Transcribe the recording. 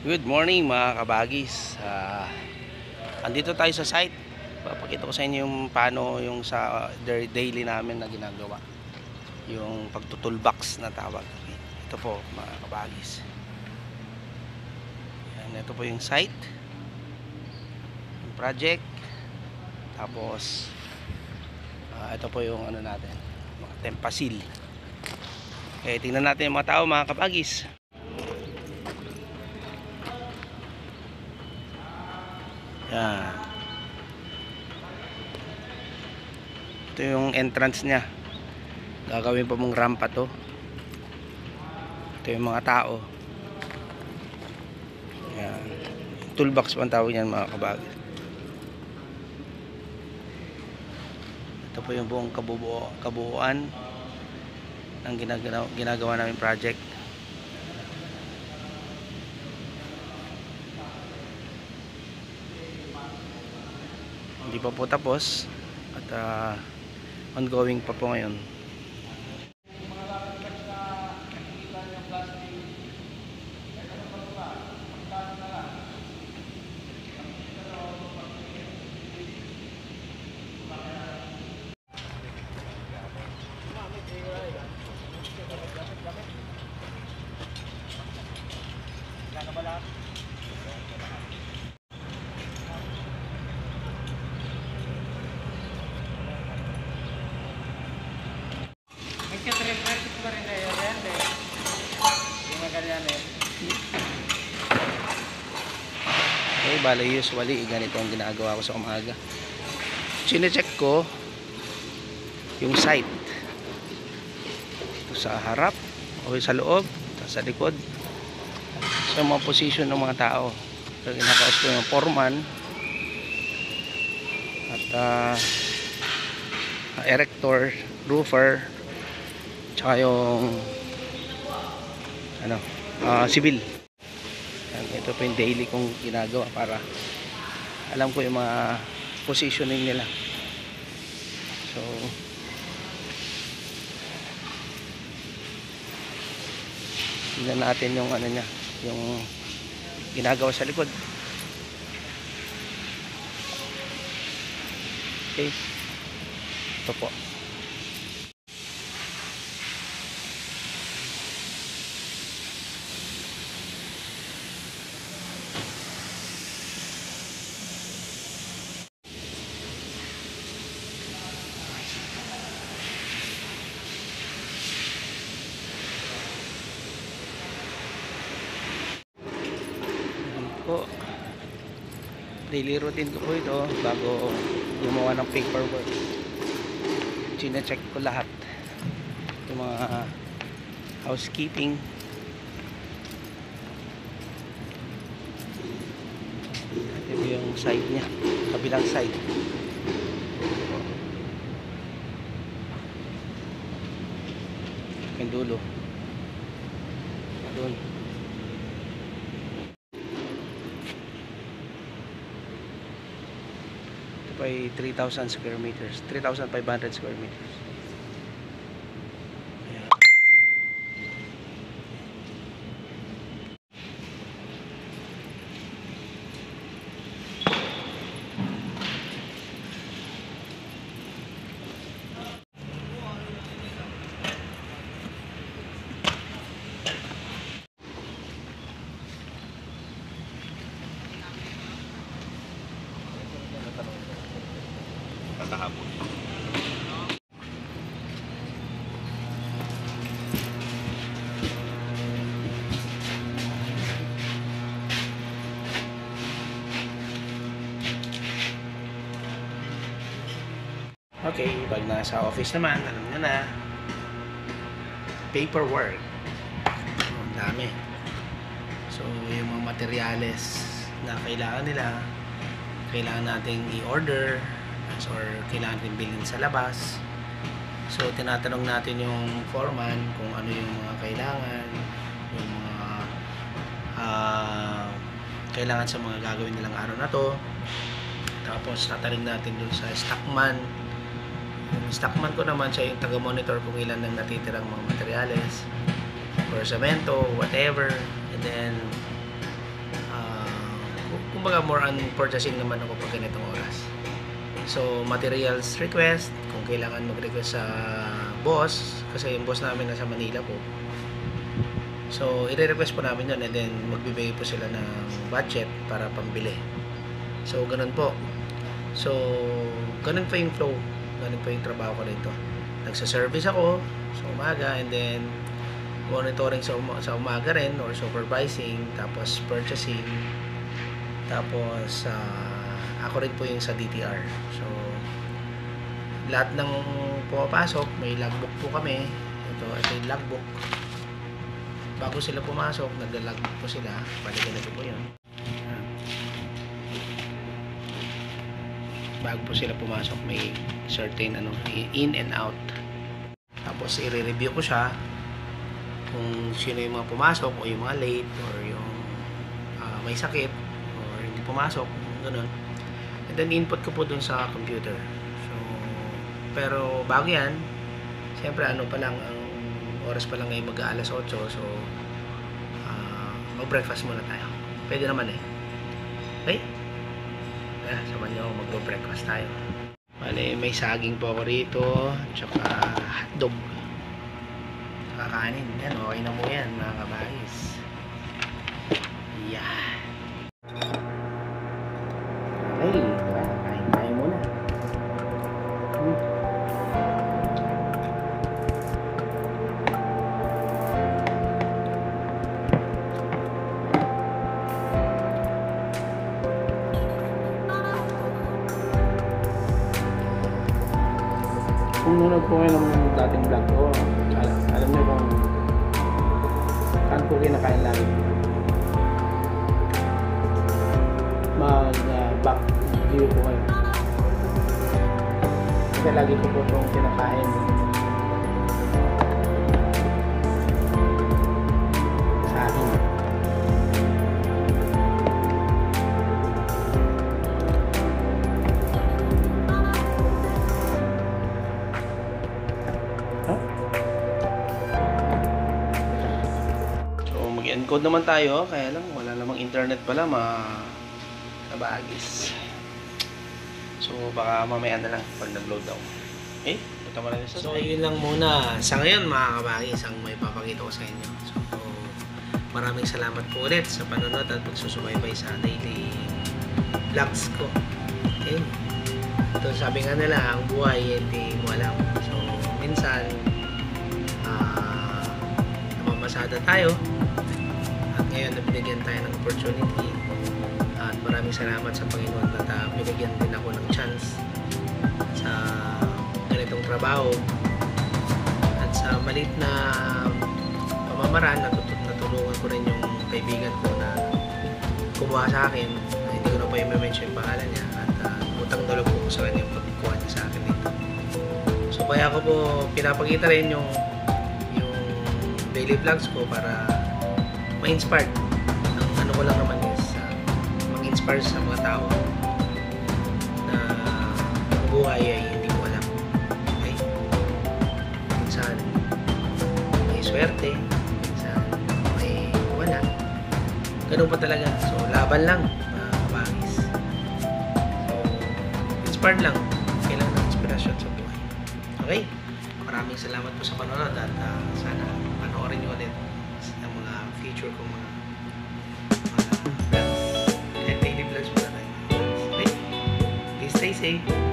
Good morning mga kabagis. Ah, andito tayo sa site. Papakita ko sa inyo yung paano yung sa da- daily namin na ginagawa. Yung pagtutulbox na tawag. Ito po mga kabagis. Yan, ito po yung site. Yung project. Tapos ah, ito po yung ano natin, mga tempasil. Okay, tingnan natin yung mga tao mga kabagis. Yan. Ito yung entrance niya. Gagawin pa mong rampa to. Ito yung mga tao. Yan. Toolbox pa ang tawag niyan mga kabagis. Ito po yung buong kabubuo, kabuuan ng ginagawa, ginagawa namin project. Hindi pa po tapos at ah, ongoing pa po ngayon. Okay, bale usually ganito ang ginagawa ko sa umaga. Chine-check ko yung site. Sa harap o sa loob, sa likod. Sa mga position ng mga tao. So, ginakaos ko yung foreman at ah, erector, roofer, tsaka yung ano, ah, civil. Yan, ito po yung daily kong ginagawa para alam ko yung mga positioning nila. So, tingnan natin yung ano niya, yung ginagawa sa likod. Okay. Ito po. Yan po. Daily routine ko po ito bago gumawa ng paperwork. Chine-check ko lahat. Yung mga housekeeping. Ito yung side niya. Kabilang side. Yung dulo. Doon. Ay 3,000 square meters. 3,500 square meters. Okay, pag nasa office naman, alam nyo na, paperwork. Ang dami. So, yung mga materyales na kailangan nila, kailangan nating i-order or kailangan natin bilhin sa labas. So, tinatanong natin yung foreman kung ano yung mga kailangan, yung mga ah, kailangan sa mga gagawin nilang araw na to. Tapos, tataling natin dun sa stockman yung stockman ko naman siya yung taga-monitor kung ilan ang natitirang mga materyales or semento, whatever. And then, kumbaga more on purchasing naman ako pag ganitong oras. So, materials request, kung kailangan mag-request sa boss, kasi yung boss namin nasa Manila po. So, i-request po namin yun and then magbibigay po sila ng budget para pambili. So, ganun po. So, ganun po yung flow. Ganun po yung trabaho ko dito. Nagsa-service ako sa umaga and then monitoring sa, uma- sa umaga rin or supervising tapos purchasing tapos ah, ako rin po yung sa DTR so lahat ng pumapasok may logbook po kami. Ito, ito yung logbook. Bago sila pumasok nagla-logbook po sila. Balikan na po yun. Bago po sila pumasok may certain ano in and out. Tapos i-review ko siya kung sino yung mga pumasok o yung mga late or yung ah, may sakit or hindi pumasok ganun and then input ko po dun sa computer. So pero bago yan siyempre ano pa lang ang oras pa lang ngayon mag alas 8 so ah, mag breakfast muna tayo. Pwede naman eh. Okay eh, samahan nyo mag breakfast tayo. Bale, may saging po ako rito tsaka hotdog. Kakanin. Yan, okay na mo yan, mga kabayis. Yeah. Nunod po kayo ng dating vlog ko, alam, alam niyo kung saan po kinakain lagi. Mag uh, back view po kayo. Kasi lagi ko po itong kinakain. Mag-encode naman tayo. Kaya lang, wala namang internet pala, mga kabagis. So, baka mamaya na lang pag nag-load daw. Okay? Punta mo na sa So, yun lang muna. Sa ngayon, mga kabagis, ang may papakita ko sa inyo. So, maraming salamat po ulit sa panonood at pagsusubaybay sa daily vlogs ko. Okay? Ito, sabi nga nila, ang buhay, hindi mo alam. So, minsan, ah, namamasada tayo ngayon nabinigyan tayo ng opportunity. At maraming salamat sa Panginoon at ah, binigyan din ako ng chance sa ganitong trabaho. At sa malit na pamamaraan natut- natulungan ko rin yung kaibigan ko na kumuha sa akin. Na hindi ko na pa i-mention yung pangalan niya at uh, utang na ko sa kanya yung pagkuha niya sa akin dito. So kaya ko po pinapakita rin yung yung daily vlogs ko para ma-inspire. Ang ano ko lang naman is uh, mag-inspire sa mga tao na ang buhay ay hindi mo alam. Okay? Minsan may swerte minsan may wala. Ganun pa talaga. So laban lang mga kabangis. So inspired lang. Kailangan ng inspirasyon sa buhay. Okay? Maraming salamat po sa panonood at ah, sana panoorin nyo ulit mga